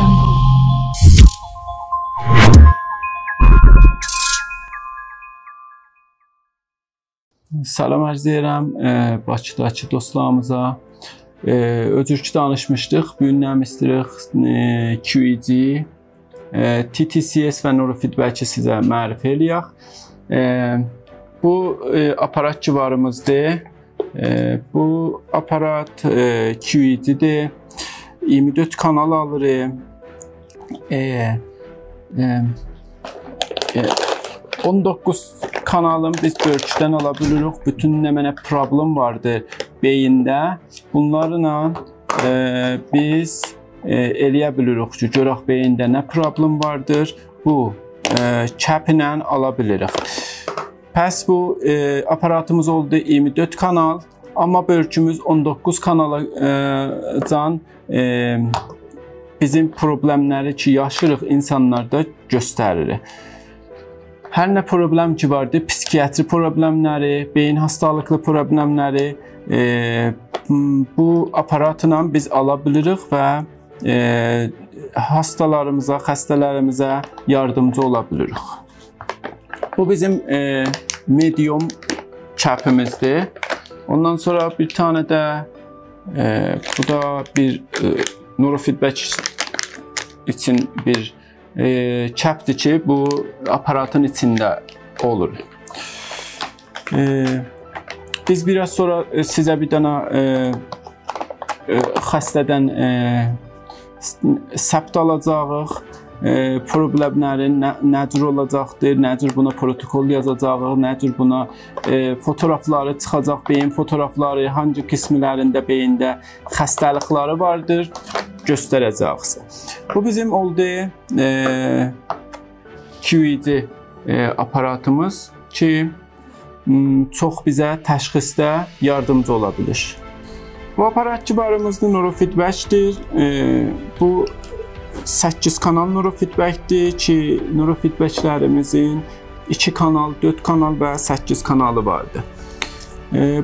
jungle. Salam arz edirəm e, Bakıdakı dostlarımıza. E, Öcürkü danışmışdıq. Bu gün nə istəyirik? E, QED, TTCS və neurofeedback-i sizə mərifə eləyək. Bu aparat civarımızdır. E, bu aparat QED-dir. 24 kanal alır. E, e, e, 19 kanalın biz bölgüdən ala bilirik. Bütün nə mənə problem vardı beyində. Bunlarla e, biz e, eləyə bilirik ki, görək beyində nə problem vardır. Bu e, çəp ilə ala bilirik. Pəs bu e, aparatımız oldu 24 kanal, amma bölgümüz 19 kanala e, can e, bizim problemləri ki, yaşırıq insanlarda göstərir. Hər nə problem ki vardı, psixiatri problemləri, beyin hastalıqlı problemləri e, bu aparatla biz ala bilirik və e, hastalarımıza, xəstələrimizə yardımcı ola bilirik. Bu bizim e, medium çəpimizdir. Ondan sonra bir tane də e, bu da bir e, neurofeedback için bir e, çəpdir ki, bu aparatın içində olur. E, biz biraz sonra e, sizə bir dənə e, e, xəstədən e, səbt alacağıq. Problemlərin nə, nədir olacaqdır, nədir buna protokol yazacağıq, nədir buna e, fotoqrafları çıxacaq, beyin fotoqrafları, hansı qismlərində beyində xəstəlikləri vardır göstərəcəyik. Bu bizim oldu e, QED e, aparatımız ki çox bizə təşxisdə yardımcı ola bilər. Bu aparat civarımızda neurofeedbackdir. E, bu 8 kanal neurofeedbackdir ki, neurofeedbacklərimizin 2 kanal, 4 kanal və 8 kanalı vardır.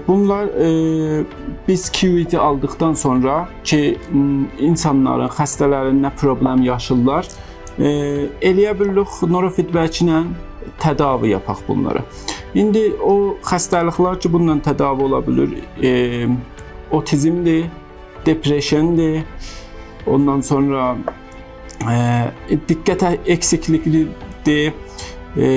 Bunlar e, biz QED aldıqdan sonra ki, insanların, xəstələrin nə problem yaşırlar, e, eləyə bilirik neurofeedback ilə tədavi yapaq bunları. İndi o xəstəliklər ki, bununla tədavi ola bilir, e, otizmdir, depressiondir, ondan sonra e, diqqət eksikliyidir, e,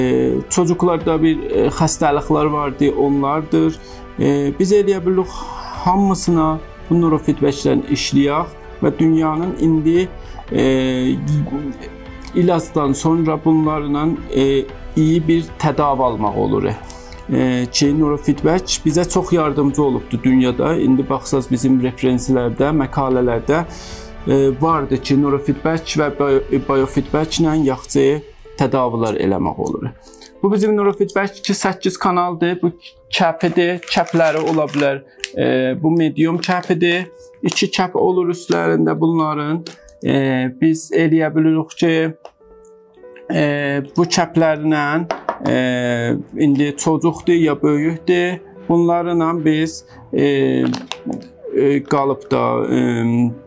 çocuklarda bir e, xəstəliklər vardı, onlardır. E, biz eləyə bilirik hamısına bu neurofeedbacklərin işləyək və dünyanın indi e, ilacdan sonra bunlarla e, iyi bir tədavi almaq olur. E, ki, neurofeedback bizə çox yardımcı olubdu dünyada. İndi baxsaz bizim referenslərdə, məqalələrdə e, vardı ki, neurofeedback və biofeedback ilə yaxşı tədavilər eləmək olur. Bu bizim neurofeedback 2-8 kanaldır. Bu çəpidir. Çəpləri ola bilər. E, bu medium çəpidir. 2 çəp olur üstlərində bunların. E, biz eləyə bilirik ki, e, bu çəplərlə e, indi çocuqdur ya böyükdür. Bunlarla biz e, e, qalıbda e,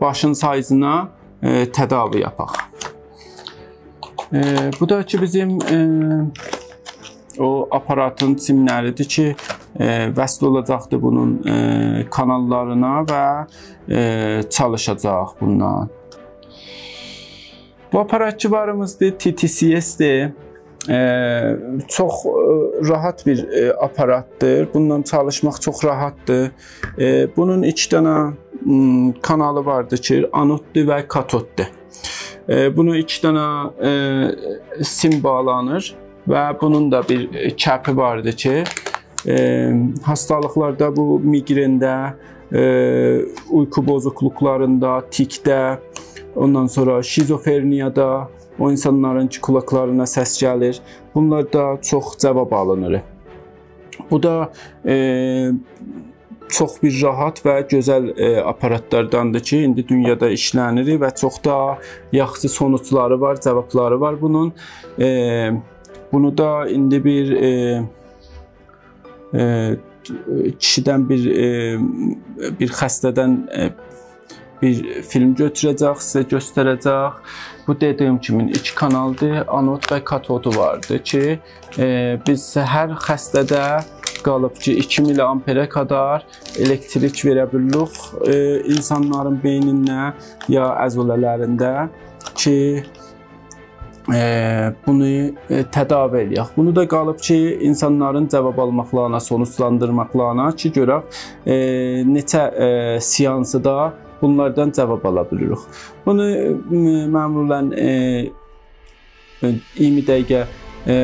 başın sayzına e, tədavi yapaq. Bu da ki bizim o aparatın simləridir ki, vəsl olacaqdır bunun kanallarına və çalışacaq bundan. Bu aparat civarımızdır, TTCS-dir. Çox e, rahat bir e, aparatdır. Bununla çalışmaq çox rahatdır. E, bunun 2 dənə kanalı vardır ki, anoddur və katoddur. Bunu 2 dənə sim bağlanır və bunun da bir çəpi vardı ki, hastalıqlarda bu miqrendə, uyku bozukluqlarında, tikdə, ondan sonra şizofreniyada o insanların ki, qulaqlarına səs gəlir. Bunlarda çox cavab alınır. Bu da e, çox bir rahat və gözəl e, aparatlardandır ki, indi dünyada işlənir və çox da yaxşı sonuçları var, cavabları var bunun. E, Bunu da indi bir e, e, kişidən bir e, bir xəstədən e, bir film götürəcək, sizə göstərəcək. Bu dediyim kimi iki kanaldır, anod və katodu vardı ki, e, biz hər xəstədə qalıb ki 2 mAh-ə qədər elektrik verə bilirik e, insanların beyninə ya əzələlərində ki e, bunu e, tədavi eləyək. Bunu da qalıb ki, insanların cavab almaqlarına, sonuçlandırmaqlarına ki, görək e, neçə e, seansı da bunlardan cavab ala bilirik. Bunu e, məmulən e, 20 dəqiqə e,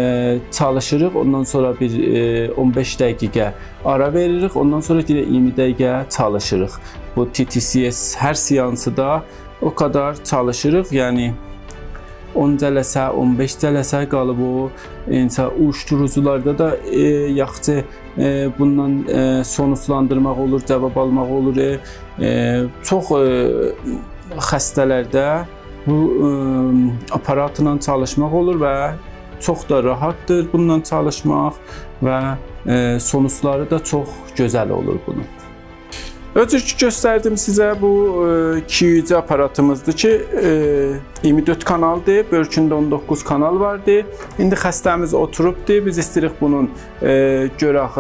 çalışırıq. Ondan sonra bir e, 15 dəqiqə ara veririk. Ondan sonra yenə 20 dəqiqə çalışırıq. Bu TTCS hər seansı da o qədər çalışırıq. Yəni 10 cələsə, 15 cələsə qalıb o insan uyuşdurucularda da e, yaxşı e, bundan e, sonuçlandırmaq olur, cavab almaq olur. E, e, çox e, xəstələrdə bu e, aparatla çalışmaq olur və çox da rahatdır bununla çalışmaq və e, sonuçları da çox gözəl olur bunun. Öncə göstərdim sizə bu e, QUC aparatımızdır ki, 24 e, kanaldır, bölkündə 19 kanal vardı. İndi xəstəmiz oturubdur. Biz istəyirik bunun e, görək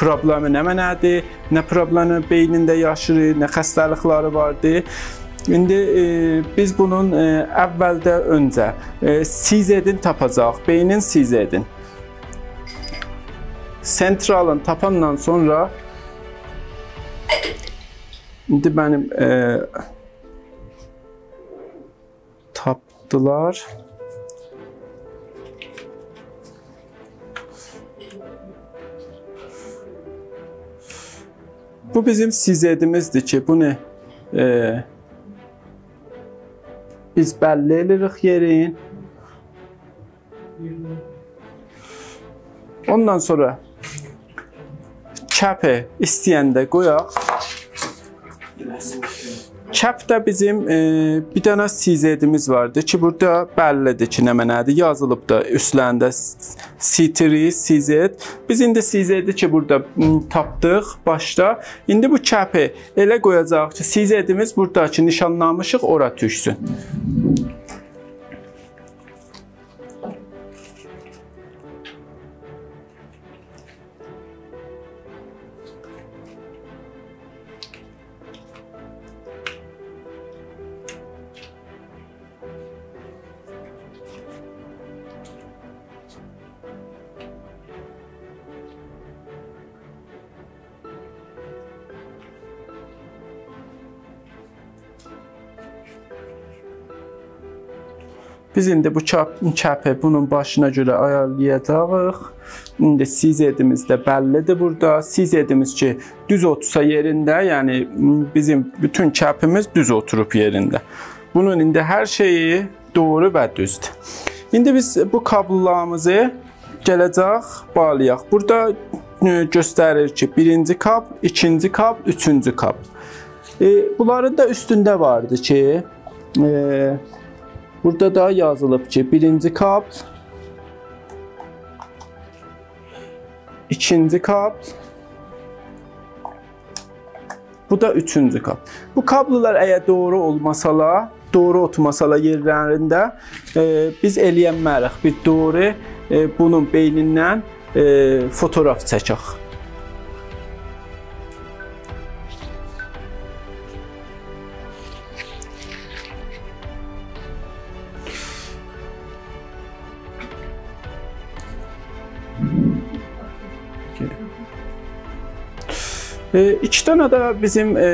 problemi nə mənədir, nə problemi beynində yaşayır, nə xəstəlikləri vardı. İndi e, biz bunun e, əvvəldə öncə e, CZ-in tapacaq, beynin CZ-in. Sentralın tapandan sonra İndi mənim e, tapdılar. Bu bizim sizədimizdir ki, bunu e, biz bəlli edirik yerin. Ondan sonra kəpi istəyəndə qoyaq. Kəpdə bizim e, bir dənə CZ-imiz vardı ki, burada bəllidir ki, nə mənədir, yazılıb da üstlərində C3 CZ. Biz indi CZ-i ki, burada tapdıq başda. İndi bu kəpi elə qoyacağıq ki, CZ-imiz buradakı nişanlamışıq, ora düşsün. Biz indi bu kəpi bunun başına görə ayarlayacağıq. İndi CZ-imiz də bəllidir burada. CZ-imiz ki, düz otursa yerində, yəni bizim bütün kəpimiz düz oturub yerində. Bunun indi hər şeyi doğru və düzdür. İndi biz bu kablolarımızı gələcək bağlayaq. Burada e, göstərir ki, birinci kab, ikinci kab, üçüncü kab. E, bunların da üstündə vardı ki, e, Burada da yazılıb ki, birinci kap, ikinci kap, bu da üçüncü kap. Bu kablolar əgər doğru olmasalar, doğru oturmasalar yerlərində e, biz eləyənmərik. Bir doğru e, bunun beynindən e, fotoğraf çəkək. İki dənə də bizim e,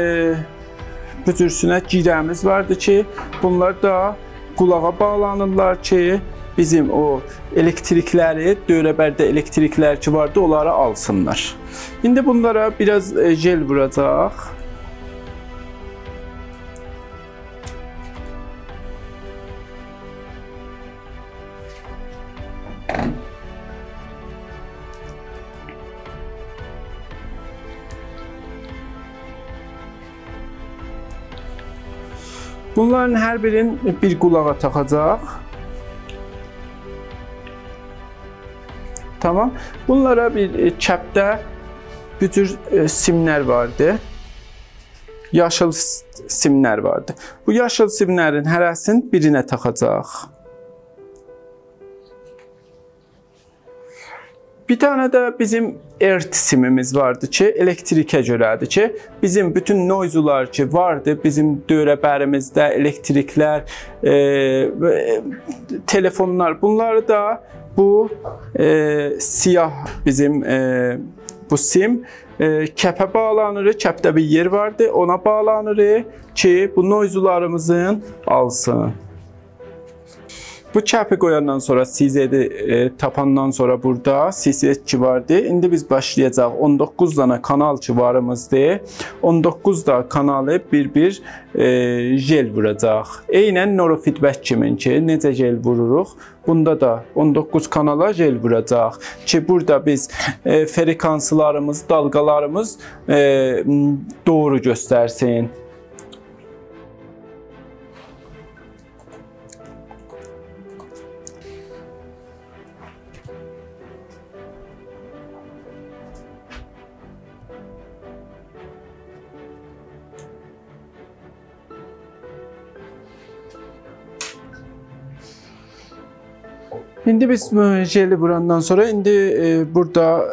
bu cürsünə girəmiz vardı ki, bunlar da qulağa bağlanırlar ki, bizim o elektrikləri, dövrəbərdə elektriklər ki vardı, onları alsınlar. İndi bunlara biraz e, jel vuracaq. Bunların hər birin bir qulağa taxacaq. Tamam. Bunlara bir e, çəpdə bu cür e, simlər vardı. yaşıl simlər vardı. Bu yaşıl simlərin hərəsini birinə taxacaq. Bir tane də bizim earth simimiz vardı ki, elektrikə görədir ki, bizim bütün noizular ki vardı, bizim dövrəbərimizdə elektriklər, e, telefonlar, bunları da bu e, siyah bizim e, bu sim e, kəpə bağlanır. Kəpdə bir yer vardı, ona bağlanır ki, bu noizularımızın alsın. Bu kəpi qoyandan sonra CZ-i e, tapandan sonra burada CC2 vardı. İndi biz başlayacaq 19 dana kanal ki varımızdır. 19 da kanalı bir-bir e, jel vuracaq. Eynən neurofeedback kimin ki, necə jel vururuq. Bunda da 19 kanala jel vuracaq ki, burada biz e, frekanslarımız, dalğalarımız e, doğru göstərsin. İndi biz jeli vurandan sonra indi e, burada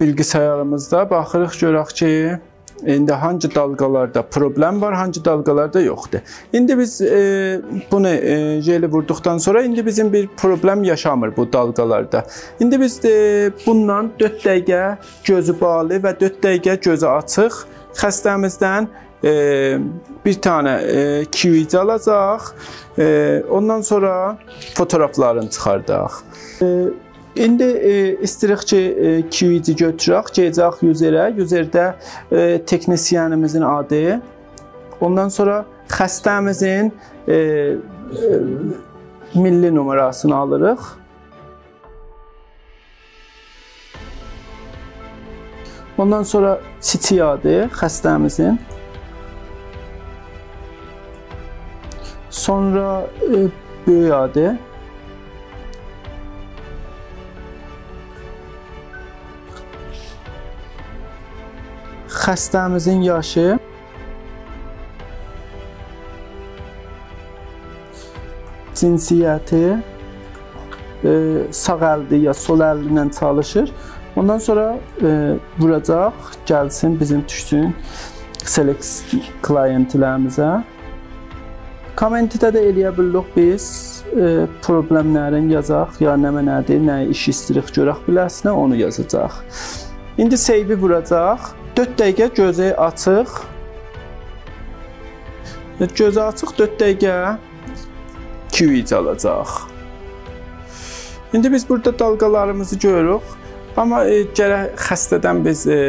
bilgisayarımızda baxırıq görək ki, indi hangi dalğalarda problem var, hangi dalğalarda yoxdur. İndi biz e, bunu e, jeli vurduqdan sonra indi bizim bir problem yaşamır bu dalğalarda. İndi biz e, bundan 4 dəqiqə gözü bağlı və 4 dəqiqə gözü açıq xəstəmizdən e, bir tane e, QEC alacaq. E, ondan sonra fotoğraflarını çıxardaq. E, İndi e, istəyirik ki, e, QEC götürək, gedəcək userə. Userdə e, texnisyenimizin adı. Ondan sonra xəstəmizin e, e, milli numarasını alırıq. Ondan sonra CT adı xəstəmizin. Sonra e, böyük adı. Xəstəmizin yaşı. Cinsiyyəti. E, sağ əlli ya sol əlli ilə çalışır. Ondan sonra e, vuracaq, gəlsin bizim düşsün select klientlərimizə. Kommentdə də eləyə bilirik biz e, problemlərin yazaq, ya nə mənədir, nə iş istəyirik görək biləsinə onu yazacaq. İndi save-i vuracaq. 4 dəqiqə gözü açıq. Gözü açıq 4 dəqiqə QEC alacaq. İndi biz burada dalğalarımızı görürük. Amma e, gərək xəstədən biz e,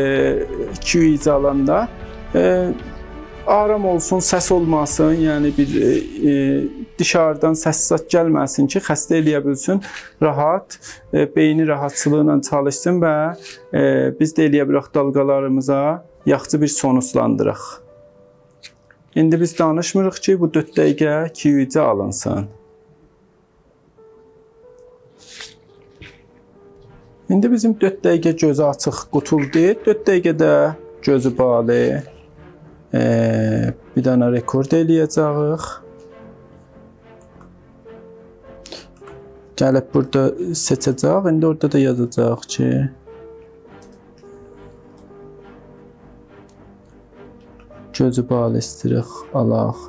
QEC alanda e, aram olsun, səs olmasın, yəni bir e, e, dışarıdan səs-zat gəlməsin ki, xəstə eləyə bilsin, rahat, e, beyni rahatçılığı ilə çalışsın və e, biz də eləyə bilərik dalğalarımıza yaxşı bir sonuclandırıq. İndi biz danışmırıq ki, bu 4 dəqiqə QEC alınsın. İndi bizim 4 dəqiqə gözü açıq qutuldu. 4 dəqiqədə gözü bağlı e, bir dənə rekord eləyəcəyik. Gəlib burada seçəcək. İndi orada da yazacaq ki gözü bağlı istəyirik alaq.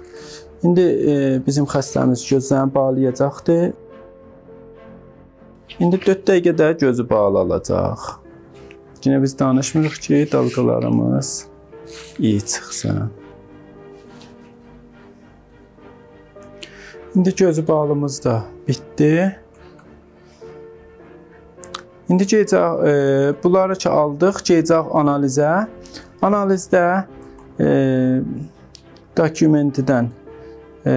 İndi e, bizim xəstəmiz gözlərini bağlayacaqdır. İndi 4 dəqiqədə gözü bağlı alacaq. Yenə biz danışmırıq ki, dalğalarımız iyi çıxsın. İndi gözü bağlımız da bitdi. İndi gedəcək, e, bunları ki aldıq, gedəcək analizə. Analizdə e, dokumentidən e,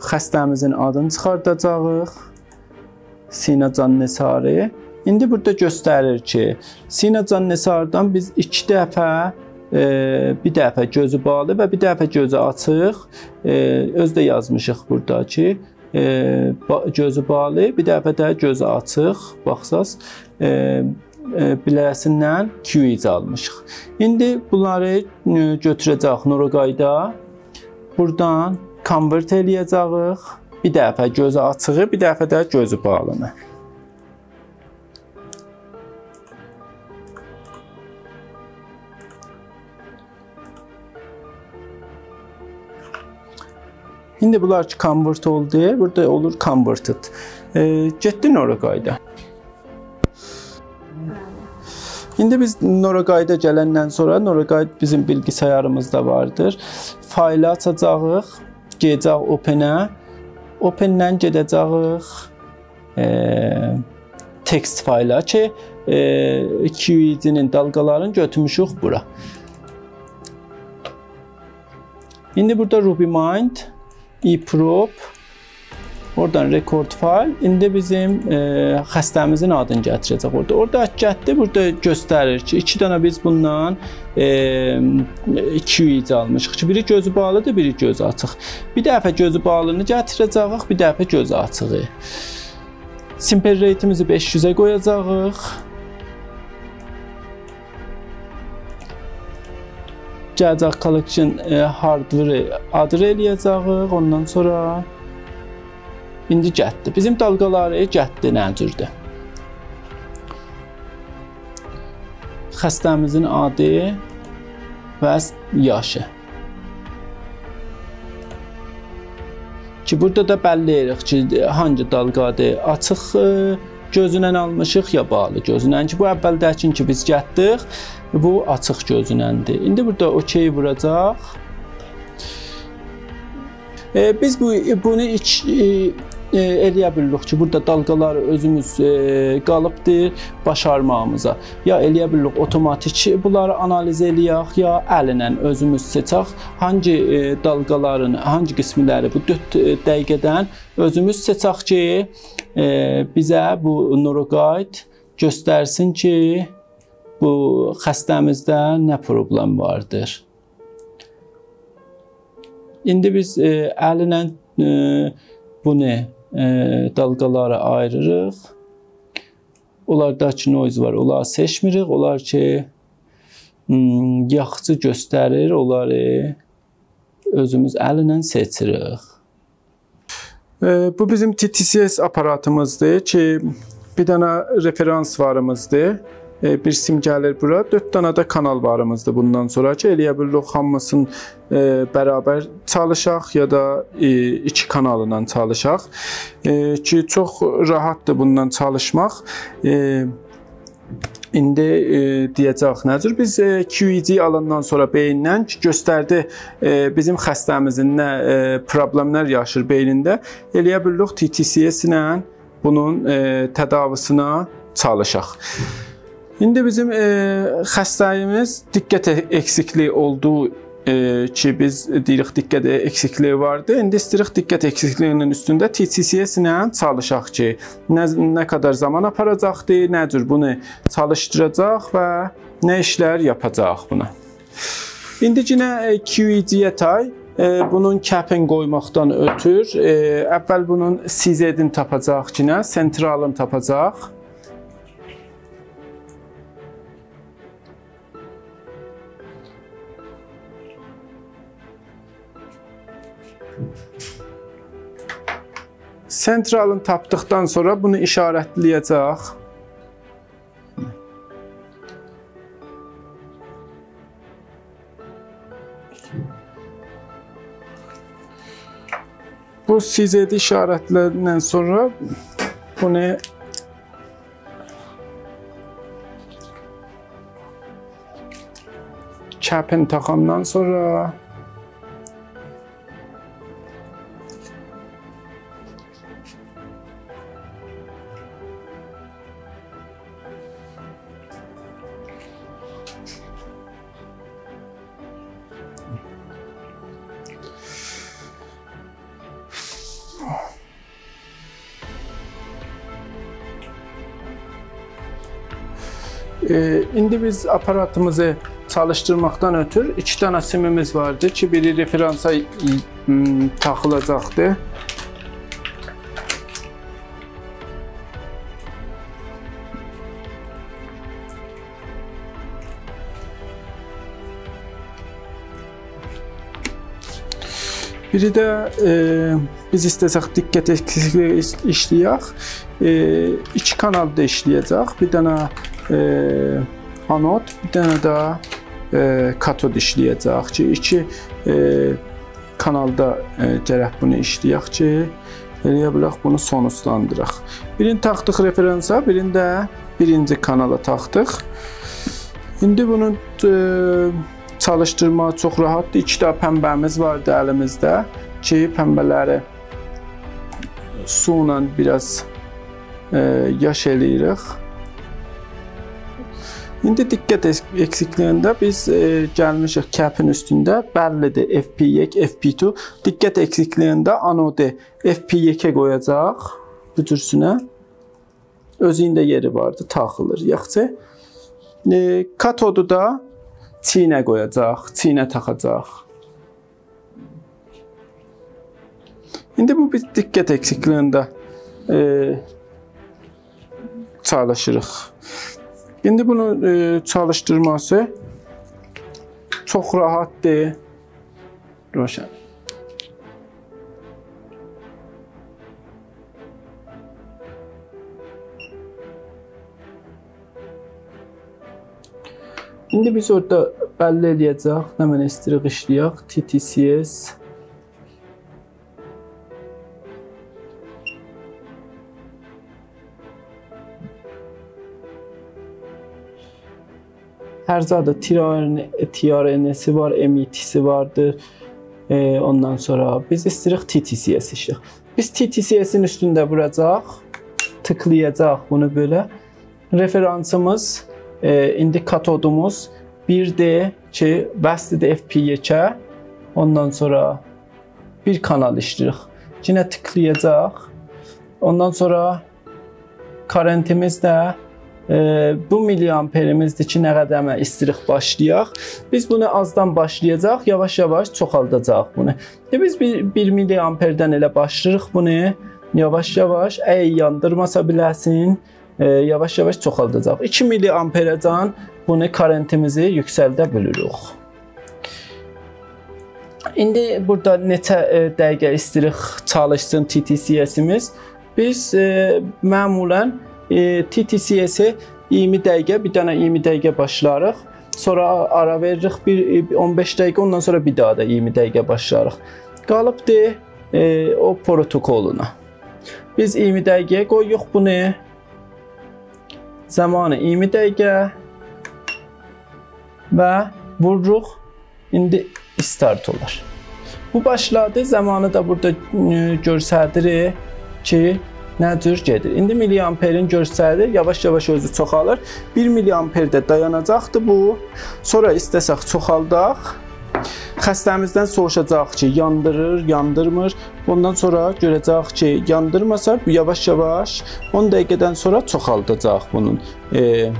xəstəmizin adını çıxardacağıq. Sinacan Nesari. İndi burada göstərir ki, Sinacan Nesardan biz 2 dəfə bir dəfə gözü bağlı və bir dəfə gözü açıq. Özdə yazmışıq burada ki, gözü bağlı, bir dəfə də gözü açıq. Baxsaz, biləsindən QEC almışıq. İndi bunları götürəcək Noroqayda. Burdan konvert eləyəcəyik. Bir dəfə gözü açığı, bir dəfə də gözü bağlını. İndi bunlar ki convert oldu. Burada olur converted. E, getdin ora qayda. İndi biz Noraqayda gələndən sonra Noraqayd bizim bilgisayarımızda vardır. Faylı açacağıq, gedəcək Open-ə. Open-dən gedəcəyik e, text fayla ki, e, QED-nin dalğalarını götürmüşük bura. İndi burada RubyMind eProp Oradan record fayl. İndi bizim e, xəstəmizin adını gətirəcək orada. Orada gətdi, burada göstərir ki, 2 dənə biz bundan e, 2 UIC almışıq ki, biri gözü bağlıdır, biri gözü açıq. Bir dəfə gözü bağlını gətirəcəyik, bir dəfə gözü açığı. Simple rate-imizi 500-ə qoyacağıq. Gələcək collection e, hardware adı eləyəcəyik. Ondan sonra indi gətdi. Bizim dalğaları gətdi nə cürdür? Xəstəmizin adı və yaşı. Ki burada da bəlli edirik ki, hangi dalğadır. Açıq e, gözünən almışıq ya bağlı gözünən ki, bu əvvəldəkin ki biz gətdik. Bu açıq gözünəndir. İndi burada okey vuracaq. E, biz bu bunu iç e, e, eləyə bilirik ki, burada dalğaları özümüz e, qalıbdır başarmağımıza. Ya eləyə bilirik avtomatik bunları analiz eləyək, ya əllə özümüz seçək. Hangi e, dalğaların hangi qismləri bu 4 e, dəqiqədən özümüz seçək ki, e, bizə bu NeuroGuide göstərsin ki, bu xəstəmizdə nə problem vardır. İndi biz e, əllə e, bunu dalğalara ayırırıq. Onlardakı noise var, onları seçmirik. Onlar ki hmm, yaxşı göstərir, onları özümüz əllə seçirik. Bu bizim TTCS aparatımızdır ki, bir dənə referans varımızdır. E, bir sim gəlir bura. 4 dənə də kanal varımızdır bundan sonra ki, eləyə bilirik hamısını e, bərabər çalışaq ya da e, iki kanalından çalışaq. Ki çox rahatdır bundan çalışmaq. İndi e, deyəcək nədir? Biz e, QED alandan sonra beyindən göstərdi e, bizim xəstəmizin nə e, problemlər yaşır beynində. Eləyə bilirik TTCS ilə bunun e, tədavisına çalışaq. İndi bizim e, xəstəyimiz diqqət eksikliyi olduğu e, ki, biz deyirik diqqət eksikliyi vardı. İndi istəyirik diqqət əksikliyinin üstündə TCCS ilə çalışaq ki, nə, nə qədər zaman aparacaqdı, nə cür bunu çalışdıracaq və nə işlər yapacaq buna. İndi yenə QED-yə tay e, bunun cap'in qoymaqdan ötür e, əvvəl bunun CZ-in tapacaq yenə, sentralını tapacaq. Sentralını tapdıqdan sonra bunu işarətləyəcək. Bu CZ işarətlərindən sonra bunu çəpin taxandan sonra E, indi biz aparatımızı çalışdırmaqdan ötür iki dənə simimiz vardı ki, biri referansa hmm, taxılacaqdı. Biri də e, biz istəsək diqqət eksikliyi işləyək. E, iki kanalda işləyəcək. Bir dənə e, anod, bir dənə də e, katod işləyəcək ki, iki e, kanalda e, gərək bunu işləyək ki, eləyə bilək bunu sonuçlandıraq. Birini taxdıq referansa, birini də birinci kanala taxdıq. İndi bunun e, çalışdırma çox rahatdır. 2 də pəmbəmiz vardı əlimizdə ki, pəmbələri su ilə biraz e, yaş eləyirik. İndi diqqət əksikliyində biz e, gəlmişik kəpin üstündə bəllidir FP1, FP2. Diqqət əksikliyində anodu FP2-ə qoyacaq bu cürsünə. Özündə yeri vardı, taxılır. Yaxşı. E, katodu da çiynə qoyacaq, çiynə taxacaq. İndi bu biz diqqət əksikliyində e, çalışırıq. İndi bunu e, çalışdırması çox rahatdır. Roşan. İndi biz orada bəlli eləyəcək, nə mən istəyirik işləyək, TTCS Hər zadə tRNA-si var, MET-si vardır. E, ondan sonra biz istəyirik TTCS işləyək. Biz TTCS-in üstündə vuracaq, tıklayacaq bunu belə. Referansımız e, indi katodumuz 1D ki, bəslidir FP-yə. Ondan sonra bir kanal işləyirik. Yenə tıklayacaq. Ondan sonra karentimiz də bu miliamperimizdir ki, nə qədəmə istiriq başlayaq. Biz bunu azdan başlayacaq, yavaş-yavaş çoxaldacaq bunu. E, biz 1, 1 miliamperdən elə başlayırıq bunu. Yavaş-yavaş əy yandırmasa biləsin yavaş-yavaş çoxaldacaq. 2 miliamperəcən bunu karentimizi yüksəldə bilirik. İndi burada neçə e, dəqiqə istəyirik çalışsın TTCS-imiz. Biz e, məmulən e, TTCS-i 20 dəqiqə, bir dənə 20 dəqiqə başlarıq. Sonra ara veririk bir 15 dəqiqə, ondan sonra bir daha da 20 dəqiqə başlarıq. Qalıbdı e, o protokoluna. Biz 20 dəqiqəyə qoyuq bunu. Zamanı 20 dəqiqə və vururuq. İndi start olar. Bu başladı. Zamanı da burada e, göstərir ki, nə cür gedir. İndi miliamperin göstərir, yavaş-yavaş özü çoxalır. 1 miliamperdə dayanacaqdı bu. Sonra istəsək çoxaldaq. Xəstəmizdən soruşacaq ki, yandırır, yandırmır. Ondan sonra görəcək ki, yandırmasa yavaş-yavaş 10 dəqiqədən sonra çoxaldacaq bunun e,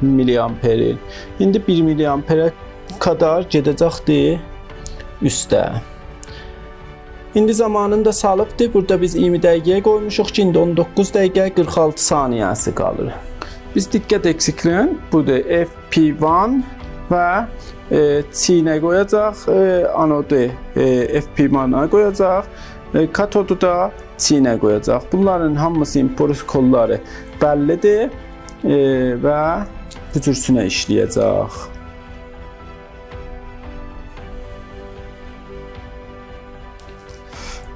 miliamperi. İndi 1 miliamperə qədər gedəcəkdir üstə. İndi zamanını da salıbdı. Burada biz 20 dəqiqəyə qoymuşuq ki, indi 19 dəqiqə 46 saniyəsi qalır. Biz diqqət eksikliyin budur. FP1 və e, çiynə qoyacaq, e, anodu e, FP-mana qoyacaq, e, katodu da çiynə qoyacaq. Bunların hamısının protokolları bəllidir e, və bu cürsünə işləyəcək.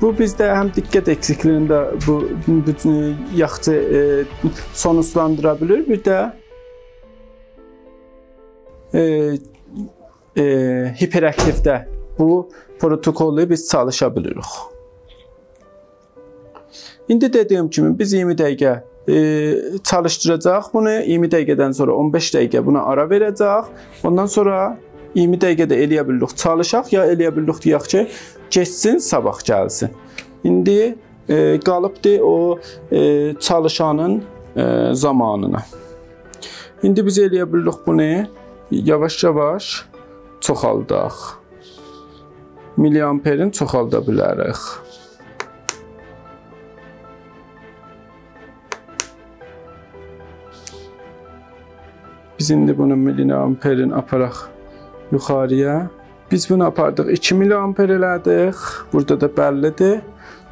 Bu bizdə həm diqqət əksikliyində bu, bu yaxçı e, sonuçlandıra bilir, bir də e, e, hiperaktivdə bu protokolu biz çalışa bilirik. İndi dediyim kimi biz 20 dəqiqə e, çalışdıracaq bunu. 20 dəqiqədən sonra 15 dəqiqə buna ara verəcək. Ondan sonra 20 dəqiqədə eləyə bilirik çalışaq ya eləyə bilirik deyək ki, keçsin, sabah gəlsin. İndi e, qalıbdı o e, çalışanın e, zamanına. İndi biz eləyə bilirik bunu yavaş-yavaş çoxaldaq. Miliamperin çoxalda bilərik. Biz indi bunu miliamperin aparaq yuxarıya Biz bunu apardıq 2 mAh elədik. Burada da bəllidir.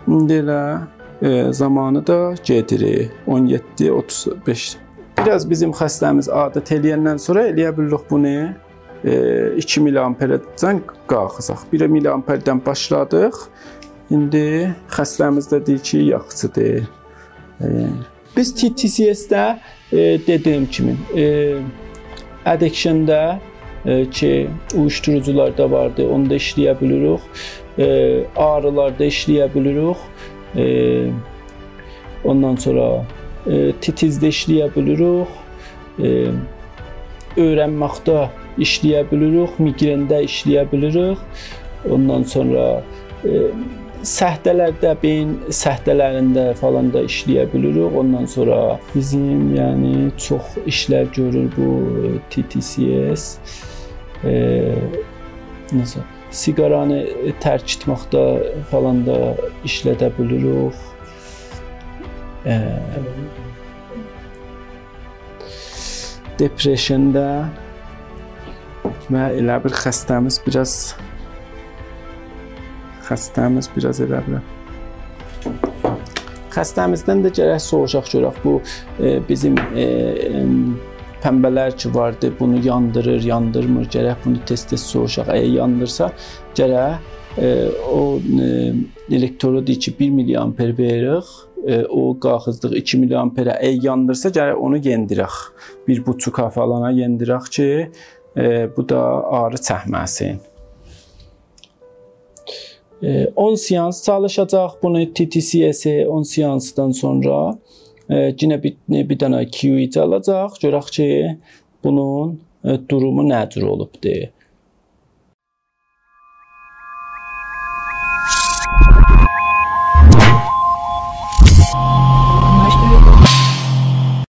İndi elə e, zamanı da gedirik 17:35. Biraz bizim xəstəmiz adət eləyəndən sonra eləyə bilirik bunu e, 2 mAh-dən qalxısaq. 1 mAh-dən başladıq. İndi xəstəmiz də deyir ki, yaxşıdır. E, biz TTCS-də e, dediyim kimi e, addiction-da e, ki, uyuşturucularda vardı, onda işləyə bilirik. E, ağrılarda işləyə bilirik. E, ondan sonra e, titizdə işləyə bilirik. E, öyrənməkdə işləyə bilirik, miqrendə işləyə bilirik. Ondan sonra e, səhdələrdə, beyin səhdələrində falan da işləyə bilirik. Ondan sonra bizim yəni çox işlər görür bu TTCS. Necə siqaranı tərk etməkdə falan da işlədə bilirik. E, depressiyada və elə bir xəstəmiz biraz xəstəmiz biraz elə bilər. Xəstəmizdən də gərək soruşaq görək bu e, bizim e, e, pəmbələr ki vardı, bunu yandırır, yandırmır, gərək bunu tez-tez soruşaq. Əgər yandırsa, gərək e, o e, elektrodu ki 1 mAh veririk, e, o qalxızdıq 2 mAh əgər yandırsa, gərək onu yendirək. 1,5 falana yendirək ki, e, bu da ağrı çəkməsin. 10 seans çalışacaq bunu TTCS 10 seansdan sonra yenə bir, bir dənə QEEG alacaq. Görək ki, bunun durumu nə cür olubdu.